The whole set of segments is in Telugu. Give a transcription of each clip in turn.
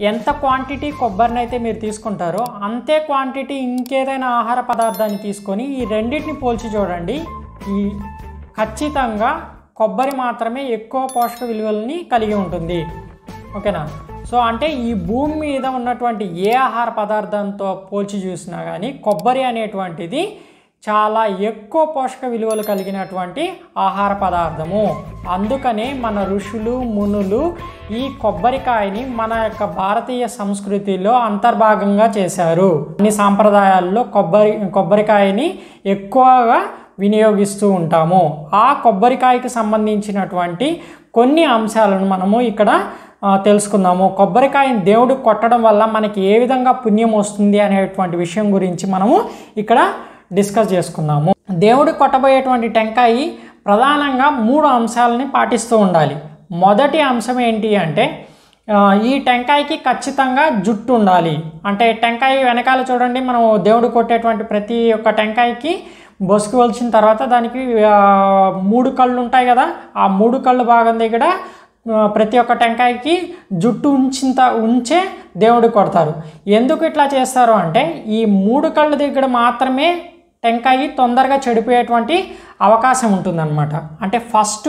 ఎంత క్వాంటిటీ కొబ్బరిని అయితే మీరు తీసుకుంటారో అంతే క్వాంటిటీ ఇంకేదైనా ఆహార పదార్థాన్ని తీసుకొని ఈ రెండింటిని పోల్చి చూడండి. ఈ ఖచ్చితంగా కొబ్బరి మాత్రమే ఎక్కువ పోషక విలువలని కలిగి ఉంటుంది. ఓకేనా? సో అంటే ఈ భూమి మీద ఉన్నటువంటి ఏ ఆహార పదార్థంతో పోల్చి చూసినా కానీ కొబ్బరి అనేటువంటిది చాలా ఎక్కువ పోషక విలువలు కలిగినటువంటి ఆహార పదార్థము. అందుకనే మన ఋషులు మునులు ఈ కొబ్బరికాయని మన యొక్క భారతీయ సంస్కృతిలో అంతర్భాగంగా చేశారు. అన్ని సాంప్రదాయాల్లో కొబ్బరి కొబ్బరికాయని ఎక్కువగా వినియోగిస్తూ ఉంటాము. ఆ కొబ్బరికాయకి సంబంధించినటువంటి కొన్ని అంశాలను మనము ఇక్కడ తెలుసుకుందాము. కొబ్బరికాయని దేవుడు కొట్టడం వల్ల మనకి ఏ విధంగా పుణ్యం వస్తుంది అనేటువంటి విషయం గురించి మనము ఇక్కడ డిస్కస్ చేసుకుందాము దేవుడు కొట్టబోయేటువంటి టెంకాయి ప్రధానంగా మూడు అంశాలని పాటిస్తూ ఉండాలి. మొదటి అంశం ఏంటి అంటే ఈ టెంకాయకి ఖచ్చితంగా జుట్టు ఉండాలి. అంటే టెంకాయ వెనకాల చూడండి మనం దేవుడు కొట్టేటువంటి ప్రతి ఒక్క టెంకాయకి బొసుకు వలిచిన తర్వాత దానికి మూడు కళ్ళు ఉంటాయి కదా ఆ మూడు కళ్ళు భాగం దగ్గర ప్రతి ఒక్క టెంకాయకి జుట్టు ఉంచింత ఉంచే దేవుడు కొడతారు. ఎందుకు ఇట్లా చేస్తారు అంటే ఈ మూడు కళ్ళ దగ్గర మాత్రమే టెంకాయ తొందరగా చెడిపోయేటువంటి అవకాశం ఉంటుందన్నమాట. అంటే ఫస్ట్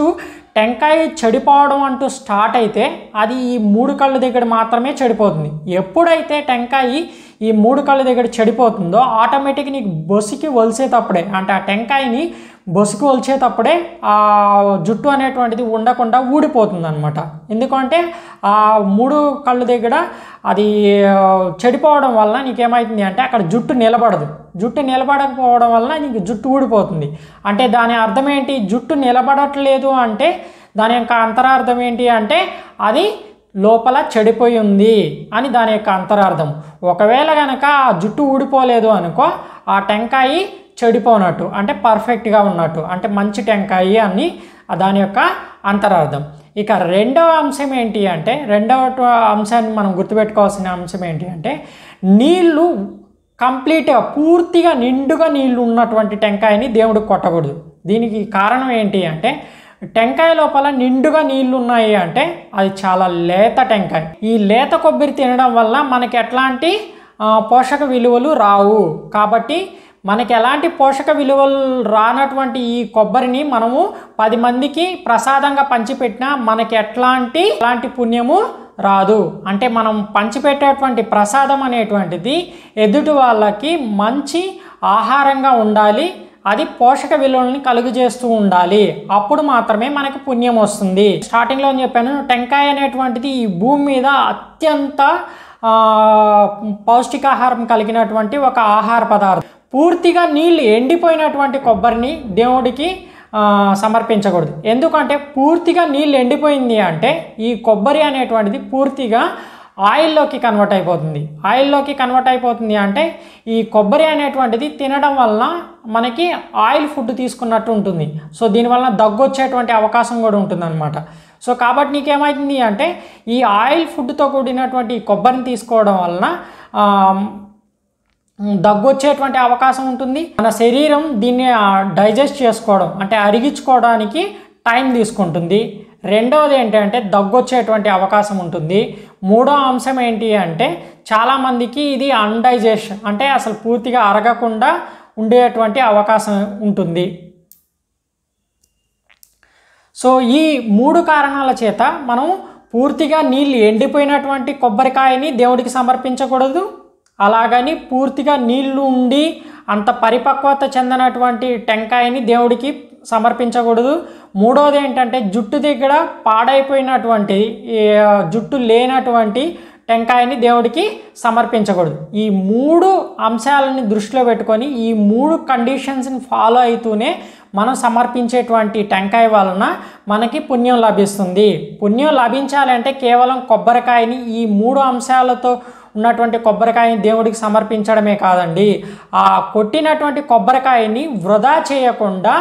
టెంకాయ చెడిపోవడం అంటూ స్టార్ట్ అయితే అది ఈ మూడు కళ్ళు దగ్గర మాత్రమే చెడిపోతుంది. ఎప్పుడైతే టెంకాయ ఈ మూడు కళ్ళ దగ్గర చెడిపోతుందో ఆటోమేటిక్ నీకు బొసికి వలిసేటప్పుడే అంటే ఆ టెంకాయని బొసుకు వలిచేటప్పుడే ఆ జుట్టు అనేటువంటిది ఉండకుండా ఊడిపోతుంది అనమాట ఎందుకంటే ఆ మూడు కళ్ళు దగ్గర అది చెడిపోవడం వల్ల నీకేమవుతుంది అంటే అక్కడ జుట్టు నిలబడదు. జుట్టు నిలబడకపోవడం వల్ల నీకు జుట్టు ఊడిపోతుంది. అంటే దాని అర్థం ఏంటి? జుట్టు నిలబడట్లేదు అంటే దాని యొక్క అంతరార్థం ఏంటి అంటే అది లోపల చెడిపోయి ఉంది అని దాని యొక్క అంతరార్థం. ఒకవేళ కనుక ఆ జుట్టు ఊడిపోలేదు అనుకో ఆ టెంకాయి చెడిపోనట్టు అంటే పర్ఫెక్ట్గా ఉన్నట్టు అంటే మంచి టెంకాయి అని దాని యొక్క అంతరార్థం. ఇక రెండవ అంశం ఏంటి అంటే రెండవ అంశాన్ని మనం గుర్తుపెట్టుకోవాల్సిన అంశం ఏంటి అంటే నీళ్ళు కంప్లీట్గా పూర్తిగా నిండుగా నీళ్ళు ఉన్నటువంటి టెంకాయని దేవుడు కొట్టకూడదు. దీనికి కారణం ఏంటి అంటే టెంకాయ లోపల నిండుగా నీళ్ళు ఉన్నాయి అంటే అది చాలా లేత టెంకాయ. ఈ లేత కొబ్బరి తినడం వల్ల మనకి ఎట్లాంటి పోషక విలువలు రావు. కాబట్టి మనకి ఎలాంటి పోషక విలువలు రానటువంటి ఈ కొబ్బరిని మనము పది మందికి ప్రసాదంగా పంచిపెట్టినా మనకి ఎట్లాంటి ఎలాంటి పుణ్యము రాదు. అంటే మనం పంచిపెట్టేటువంటి ప్రసాదం అనేటువంటిది ఎదుటి వాళ్ళకి మంచి ఆహారంగా ఉండాలి. అది పోషక విలువల్ని కలుగు చేస్తూ ఉండాలి. అప్పుడు మాత్రమే మనకు పుణ్యం వస్తుంది. స్టార్టింగ్లో చెప్పాను టెంకాయ అనేటువంటిది ఈ భూమి మీద అత్యంత పౌష్టికాహారం కలిగినటువంటి ఒక ఆహార పదార్థం. పూర్తిగా నీళ్ళు ఎండిపోయినటువంటి కొబ్బరిని దేవుడికి సమర్పించకూడదు. ఎందుకంటే పూర్తిగా నీళ్ళు ఎండిపోయింది అంటే ఈ కొబ్బరి అనేటువంటిది పూర్తిగా ఆయిల్లోకి కన్వర్ట్ అయిపోతుంది. ఆయిల్లోకి కన్వర్ట్ అయిపోతుంది అంటే ఈ కొబ్బరి అనేటువంటిది తినడం వలన మనకి ఆయిల్ ఫుడ్ తీసుకున్నట్టు ఉంటుంది. సో దీనివల్ల దగ్గు వచ్చేటువంటి అవకాశం కూడా ఉంటుందన్నమాట. సో కాబట్టి నీకేమవుతుంది అంటే ఈ ఆయిల్ ఫుడ్తో కూడినటువంటి కొబ్బరిని తీసుకోవడం వలన దగ్గు వచ్చేటువంటి అవకాశం ఉంటుంది. మన శరీరం దీన్ని డైజెస్ట్ చేసుకోవడం అంటే అరిగించుకోవడానికి టైం తీసుకుంటుంది. రెండవది ఏంటంటే దగ్గు వచ్చేటువంటి అవకాశం ఉంటుంది. మూడో అంశం ఏంటి అంటే చాలామందికి ఇది అన్డైజెషన్ అంటే అసలు పూర్తిగా అరగకుండా ఉండేటువంటి అవకాశం ఉంటుంది. సో ఈ మూడు కారణాల చేత మనం పూర్తిగా నీళ్ళు ఎండిపోయినటువంటి కొబ్బరికాయని దేవుడికి సమర్పించకూడదు. అలాగని పూర్తిగా నీళ్ళు ఉండి అంత పరిపక్వత చెందినటువంటి టెంకాయని దేవుడికి సమర్పించకూడదు. మూడోది ఏంటంటే జుట్టు దగ్గర పాడైపోయినటువంటి జుట్టు లేనటువంటి టెంకాయని దేవుడికి సమర్పించకూడదు. ఈ మూడు అంశాలని దృష్టిలో పెట్టుకొని ఈ మూడు కండిషన్స్ని ఫాలో అవుతూనే మనం సమర్పించేటువంటి టెంకాయ వలన మనకి పుణ్యం లభిస్తుంది. పుణ్యం లభించాలంటే కేవలం కొబ్బరికాయని ఈ మూడు అంశాలతో ఉన్నటువంటి కొబ్బరికాయని దేవుడికి సమర్పించడమే కాదండి. ఆ కొట్టినటువంటి కొబ్బరికాయని వృధా చేయకుండా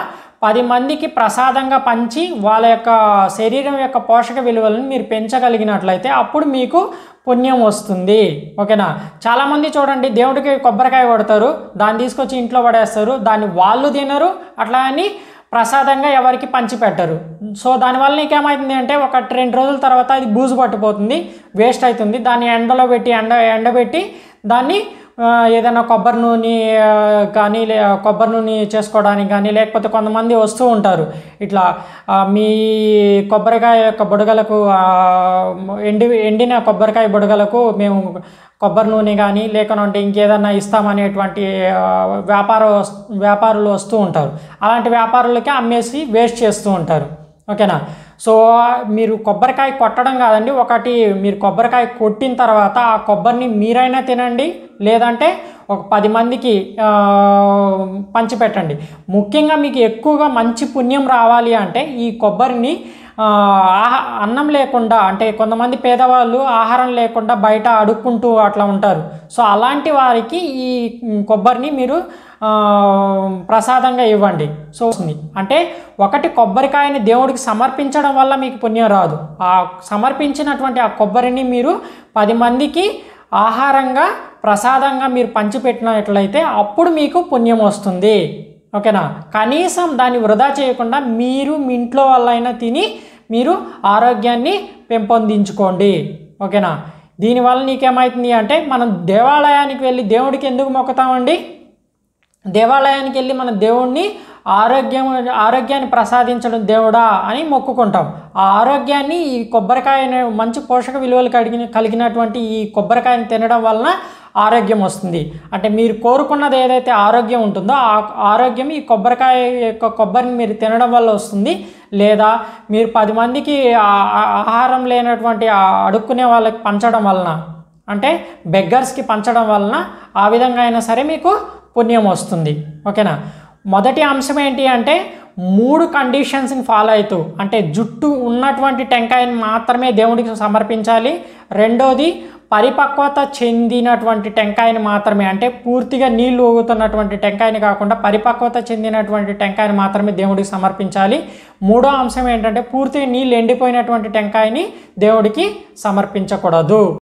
పది మందికి ప్రసాదంగా పంచి వాళ్ళ యొక్క శరీరం యొక్క పోషక విలువలను మీరు పెంచగలిగినట్లయితే అప్పుడు మీకు పుణ్యం వస్తుంది. ఓకేనా? చాలామంది చూడండి దేవుడికి కొబ్బరికాయ కొడతారు దాన్ని తీసుకొచ్చి ఇంట్లో పడేస్తారు దాన్ని వాళ్ళు తినరు అట్లా అని ప్రసాదంగా ఎవరికి పంచిపెట్టరు. సో దానివల్ల నీకేమవుతుంది అంటే ఒక రెండు రోజుల తర్వాత అది బూజు పట్టిపోతుంది వేస్ట్ అవుతుంది. దాన్ని ఎండలో పెట్టి ఎండ ఎండబెట్టి దాన్ని ఏదైనా కొబ్బరి నూనె కానీ లే కొబ్బరి నూనె చేసుకోవడానికి కానీ లేకపోతే కొంతమంది వస్తూ ఉంటారు. ఇట్లా మీ కొబ్బరికాయ యొక్క బుడగలకు ఎండి ఎండిన కొబ్బరికాయ బుడగలకు మేము కొబ్బరి నూనె కానీ లేకనంటే ఇంకేదన్నా ఇస్తామనేటువంటి వ్యాపార వ్యాపారులు వస్తూ ఉంటారు. అలాంటి వ్యాపారులకి అమ్మేసి వేస్ట్ చేస్తూ ఉంటారు. ఓకేనా? సో మీరు కొబ్బరికాయ కొట్టడం కాదండి. ఒకటి మీరు కొబ్బరికాయ కొట్టిన తర్వాత ఆ కొబ్బరిని మీరైనా తినండి. లేదంటే ఒక పది మందికి పంచిపెట్టండి. ముఖ్యంగా మీకు ఎక్కువగా మంచి పుణ్యం రావాలి అంటే ఈ కొబ్బరిని ఆహా- అన్నం లేకుండా అంటే కొంతమంది పేదవాళ్ళు ఆహారం లేకుండా బయట అడుక్కుంటూ అట్లా ఉంటారు. సో అలాంటి వారికి ఈ కొబ్బరిని మీరు ప్రసాదంగా ఇవ్వండి. సో వస్తుంది. అంటే ఒకటి కొబ్బరికాయని దేవుడికి సమర్పించడం వల్ల మీకు పుణ్యం రాదు. ఆ సమర్పించినటువంటి ఆ కొబ్బరిని మీరు పది మందికి ఆహారంగా ప్రసాదంగా మీరు పంచిపెట్టినట్లయితే అప్పుడు మీకు పుణ్యం వస్తుంది. ఓకేనా? కనీసం దాన్ని వృధా చేయకుండా మీరు మీ ఇంట్లో వాళ్ళైనా తిని మీరు ఆరోగ్యాన్ని పెంపొందించుకోండి. ఓకేనా? దీనివల్ల నీకేమవుతుంది అంటే మనం దేవాలయానికి వెళ్ళి దేవుడికి ఎందుకు మొక్కుతామండి? దేవాలయానికి వెళ్ళి మన దేవుణ్ణి ఆరోగ్యం ఆరోగ్యాన్ని ప్రసాదించడం దేవుడా అని మొక్కుకుంటాం. ఆ ఆరోగ్యాన్ని ఈ కొబ్బరికాయ మంచి పోషక విలువలు కలిగిన కలిగినటువంటి ఈ కొబ్బరికాయని తినడం వలన ఆరోగ్యం వస్తుంది. అంటే మీరు కోరుకున్నది ఏదైతే ఆరోగ్యం ఉంటుందో ఆ ఆరోగ్యం ఈ కొబ్బరికాయ యొక్క కొబ్బరిని మీరు తినడం వల్ల వస్తుంది. లేదా మీరు పది మందికి ఆహారం లేనటువంటి అడుక్కునే వాళ్ళకి పంచడం వలన అంటే బెగ్గర్స్కి పంచడం వలన ఆ విధంగా అయినా సరే మీకు పుణ్యం వస్తుంది. ఓకేనా? మొదటి అంశం ఏంటి అంటే మూడు కండిషన్స్ని ఫాలో అవుతూ అంటే జుట్టు ఉన్నటువంటి టెంకాయని మాత్రమే దేవుడికి సమర్పించాలి. రెండోది పరిపక్వత చెందినటువంటి టెంకాయని మాత్రమే అంటే పూర్తిగా నీళ్ళు ఊగుతున్నటువంటి టెంకాయని కాకుండా పరిపక్వత చెందినటువంటి టెంకాయని మాత్రమే దేవుడికి సమర్పించాలి. మూడో అంశం ఏంటంటే పూర్తిగా నీళ్ళు ఎండిపోయినటువంటి టెంకాయని దేవుడికి సమర్పించకూడదు.